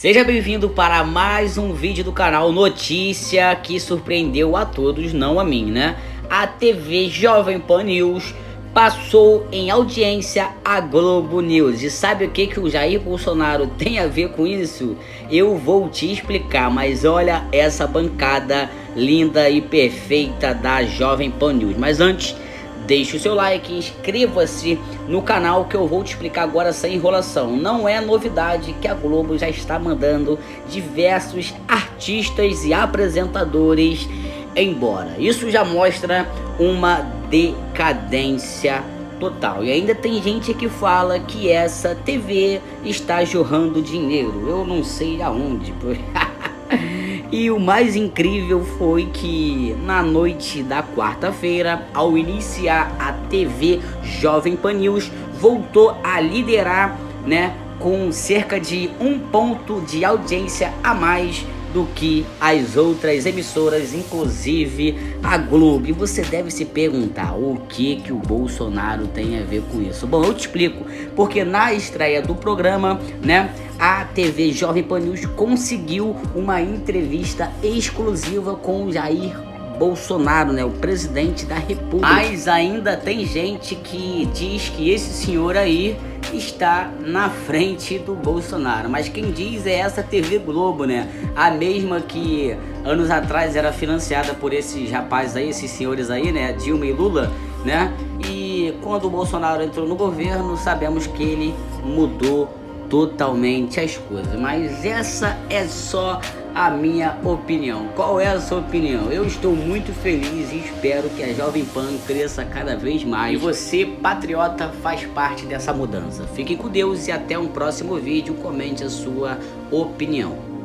Seja bem-vindo para mais um vídeo do canal Notícia que surpreendeu a todos, não a mim, né? A TV Jovem Pan News passou em audiência a Globo News. E sabe o que, que o Jair Bolsonaro tem a ver com isso? Eu vou te explicar, mas olha essa bancada linda e perfeita da Jovem Pan News. Mas antes Deixe o seu like, inscreva-se no canal que eu vou te explicar agora sem enrolação. Não é novidade que a Globo já está mandando diversos artistas e apresentadores embora. Isso já mostra uma decadência total. E ainda tem gente que fala que essa TV está jorrando dinheiro. Eu não sei aonde. E o mais incrível foi que na noite da quarta-feira, ao iniciar a TV Jovem Pan News, voltou a liderar, né, com cerca de um ponto de audiência a mais do que as outras emissoras, inclusive a Globo. E você deve se perguntar o que que o Bolsonaro tem a ver com isso. Bom, eu te explico, porque na estreia do programa, né, a TV Jovem Pan News conseguiu uma entrevista exclusiva com o Jair Bolsonaro, né, o presidente da República. Mas ainda tem gente que diz que esse senhor aí está na frente do Bolsonaro. Mas quem diz é essa TV Globo, né? A mesma que anos atrás era financiada por esses rapazes aí, esses senhores aí, né? Dilma e Lula, né? E quando o Bolsonaro entrou no governo, sabemos que ele mudou totalmente as coisas. Mas essa é só a minha opinião. Qual é a sua opinião? Eu estou muito feliz e espero que a Jovem Pan cresça cada vez mais. E você, patriota, faz parte dessa mudança. Fique com Deus e até um próximo vídeo. Comente a sua opinião.